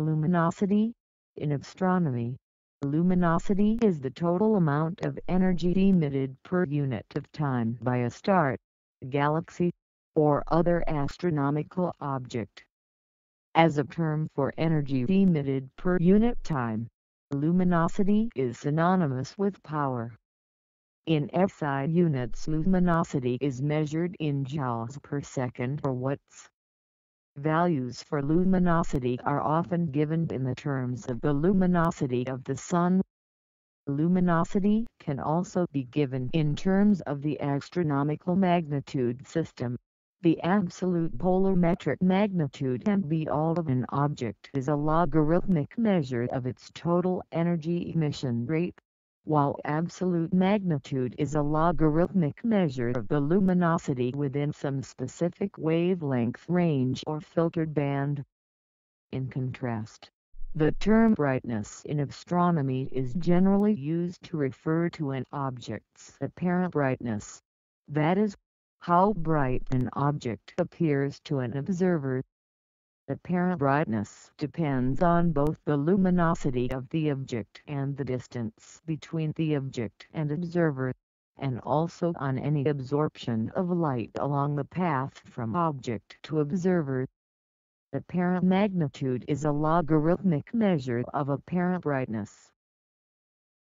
Luminosity In astronomy, luminosity is the total amount of energy emitted per unit of time by a star, galaxy, or other astronomical object. As a term for energy emitted per unit time, luminosity is synonymous with power. In SI units luminosity is measured in joules per second or watts. Values for luminosity are often given in the terms of the luminosity of the Sun. Luminosity can also be given in terms of the astronomical magnitude system. The absolute bolometric magnitude MB of an object is a logarithmic measure of its total energy emission rate while absolute magnitude is a logarithmic measure of the luminosity within some specific wavelength range or filtered band. In contrast, the term brightness in astronomy is generally used to refer to an object's apparent brightness, that is, how bright an object appears to an observer. Apparent brightness depends on both the luminosity of the object and the distance between the object and observer, and also on any absorption of light along the path from object to observer. Apparent magnitude is a logarithmic measure of apparent brightness.